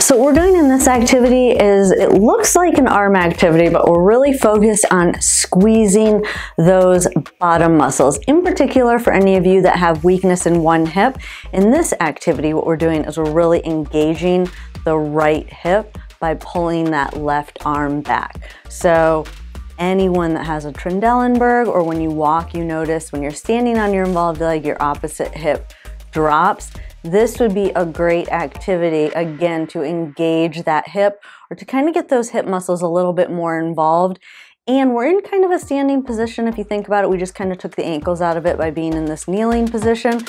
So what we're doing in this activity is it looks like an arm activity, but we're really focused on squeezing those bottom muscles. In particular, for any of you that have weakness in one hip, in this activity, what we're doing is we're really engaging the right hip by pulling that left arm back. So anyone that has a Trendelenburg or when you walk, you notice when you're standing on your involved leg, your opposite hip drops. This would be a great activity, again, to engage that hip or to kind of get those hip muscles a little bit more involved. And we're in kind of a standing position. If you think about it, we just kind of took the ankles out of it by being in this kneeling position.